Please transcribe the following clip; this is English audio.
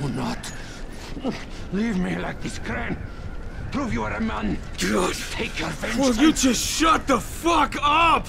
Do not leave me like this, Crane. Prove you are a man. God. Take your vengeance. Will you just shut the fuck up?